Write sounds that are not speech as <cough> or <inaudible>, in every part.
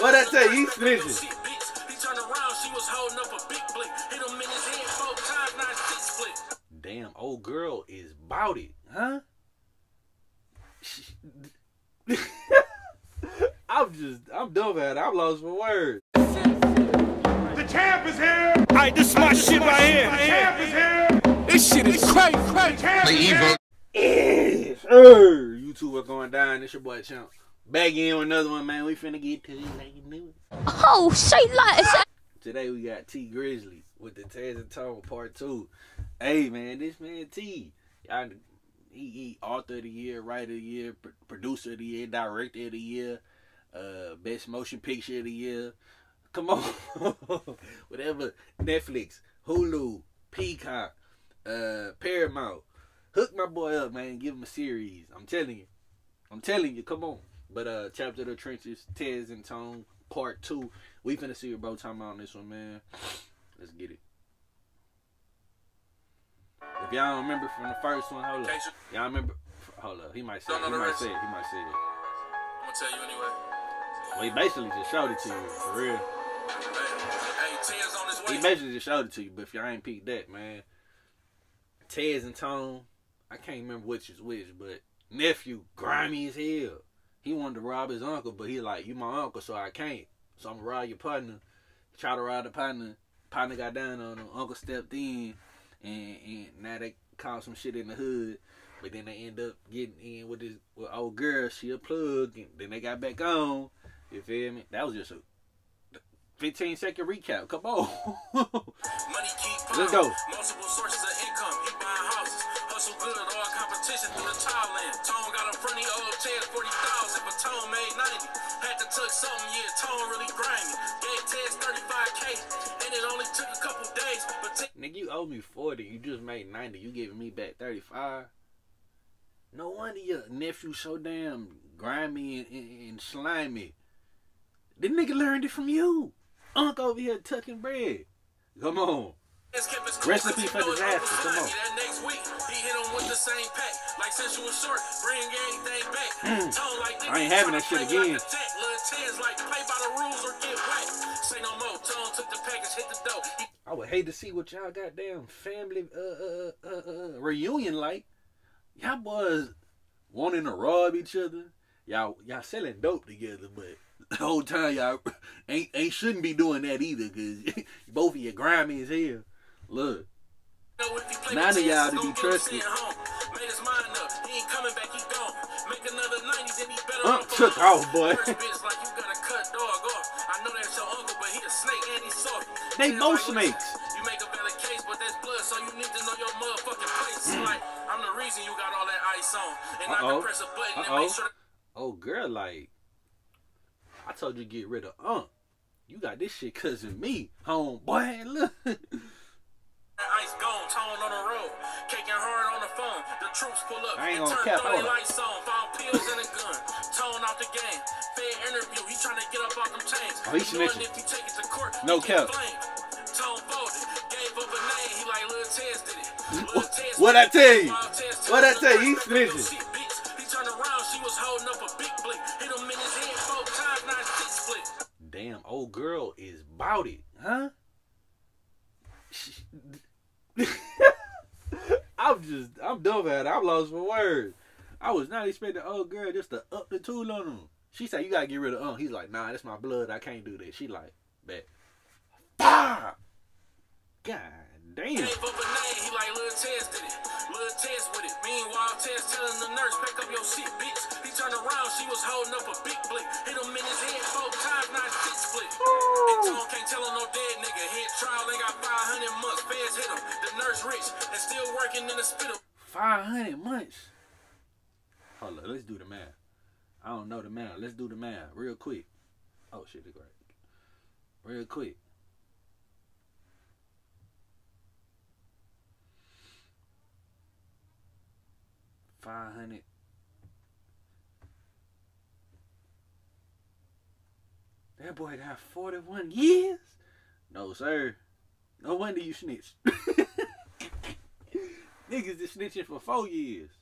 What I tell you, he snitching. He turned around, she was holding up a big blick. Hit him in his head four times, not shit split. Damn, old girl is bout it, huh? <laughs> I'm just, I'm dumbfounded. I'm lost for words. The champ is here! Alright, this is my shit right The here. champ is here! This shit is crazy, The crazy. champ is here! Yes, sir. You two are going down. It's your boy Champ. Back in with another one, man. We finna get to it like you knew it. Oh, say like Today we got Tee Grizzley with the Tez and Tone Part Two. Hey man, this man T, y'all, he, he author of the year, writer of the year, pr- producer of the year, director of the year, uh, best motion picture of the year. Come on, <laughs> whatever. Netflix, Hulu, Peacock, uh, Paramount. Hook my boy up, man. Give him a series. I'm telling you. I'm telling you. Come on. But uh, chapter of the trenches, Tez and Tone, part two. We finna see your bro time about on this one, man. Let's get it. If y'all don't remember from the first one, hold up. Y'all remember? Hold up. He might say. Don't It. He might rest. say it. He might say it. I'm gonna tell you anyway. Well, he basically just showed it to you for real. Hey, hey, Tez on his He basically just showed it to you. But if y'all ain't peeked that, man, Tez and Tone, I can't remember which is which, but nephew grimy as hell. He wanted to rob his uncle, but he like, you my uncle, so I can't. So I'm gonna rob your partner. Try to rob the partner. Partner got down on him. Uncle stepped in, and, and now they caught some shit in the hood. But then they end up getting in with this with old girl. She a plug, and then they got back on. You feel me? That was just a 15 second recap. Come on. <laughs> Let's go. Through the Thailand. Tone got a fronty old Tez 40,000, but Tone made 90. Had to took something, yeah. Tone really grimy. Gave Tez 35K, and it only took a couple days. But Nigga, you owe me 40. You just made 90. You giving me back 35. No wonder your nephew so damn grimy and, and, and slimy. The nigga learned it from you. Unc over here tucking bread. Come on. Recipe for he know it's disaster. Come on. That next week, he hit him with the same pack. Like since you was short, bring anything back. Tone like Mm. I ain't having that shit again. Like a tech. Lil' Tez like play by the rules or get whacked. Say no more. Tone took the package, hit the dough. He I would hate to see what y'all goddamn family uh, uh, uh, uh, reunion like. Y'all boys wanting to rob each other. Y'all y'all selling dope together, but <laughs> the whole time y'all <laughs> ain't ain't shouldn't be doing that either, cause <laughs> both of you grimy as hell. Look, know if he play None of y'all to be trusted. sit home. Made his mind up. He ain't coming back. He gone. Make another 90, then he better Unc off took off, boy. First bitch like you gotta cut dog off. I know that's your uncle, but he a snake and he soft. They both snakes. You make a better case, but that's blood, so you need to know your motherfucking place. Like, I'm the reason you got all that ice on. And Uh-oh. can press a button Uh-oh. make sure oh girl, like I told you to get rid of Unc. You got this shit cousin me, homeboy. <laughs> Look. Troops pull up. I ain't gonna turn cap, 30 hold up. lights on. Found pills and a gun. Tone out the game. Fair interview. He trying to get up off them chains. Oh, he Knowing snitching. If he take it to court, No cap. Tone folded. Gave up a name. He like Lil Tez did it. Lil Tez What I tell you? What I tell you? He nurse, "Pick up your snitching." He turned around. She was holding up a big blick. Hit him in his head four times. Not split. Damn, old girl is bout it, huh? I'm just, I'm dumbfounded. I'm lost for words. I was not expecting old girl just to up the tool on him. She said, "You gotta get rid of Unc." He's like, "Nah, that's my blood. I can't do that." She like, "Bet." Bah! God damn. A he like did it. With it. Meanwhile, Tez telling the nurse, pack up your shit, bitch. He turned around, she was holding up a big blick. Hit him in his head four times, not shit split. And can't tell him no dead nigga. Head trial, they got 500 months. Feds hit him. The nurse rich and still working in the hospital. Five hundred months. Hold on, let's do the math. I don't know the math. Let's do the math real quick. Oh shit, it's great. Real quick. Five hundred. That boy got forty-one years. No sir. No wonder you snitched. <laughs> Niggas is snitching for four years.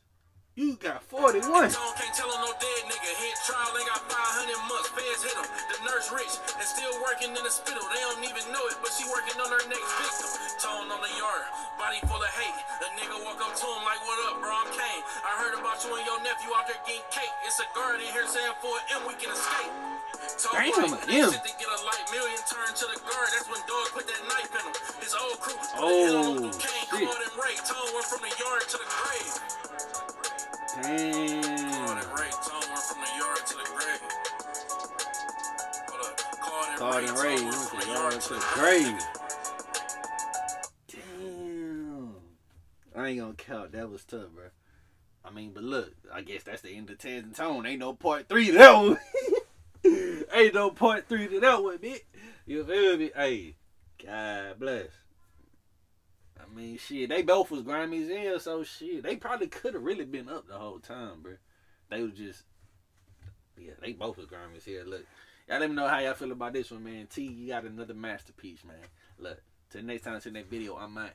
You got 41. Can't tell no dead nigga. Hit trial, they got 500 months. Feds hit him. The nurse rich and still working in the spittle. They don't even know it, but she working on her next victim. Tone on the yard, body full of hate. A nigga walk up to him like, what up, bro? I'm Kane. I heard about you and your nephew out there getting cake. It's a guard in here saying for we can escape. Damn, like, an M. shit to get a light million turn to the guard. That's when dog put that knife in him. His old crew. put a hit on him Oh, shit. And Ray. From the yard to the grave. Damn. and Ray, from the yard to the grave. Hold up. Claude and Ray, and Ray Tone went went from from the the yard yard to to the the grave. grave. Damn. I ain't gonna count. That was tough, bro. I mean, but look, I guess that's the end of Tans and Tone. Ain't no part three one. <laughs> Ain't no three to that one, bitch. You feel me? Hey, God bless. I mean, shit, they both was as hell, so shit, they probably could have really been up the whole time, bro. They was just, yeah, they both was grimy as hell. Look, y'all let me know how y'all feel about this one, man. T, you got another masterpiece, man. Look, till next time, till next video, I'm out.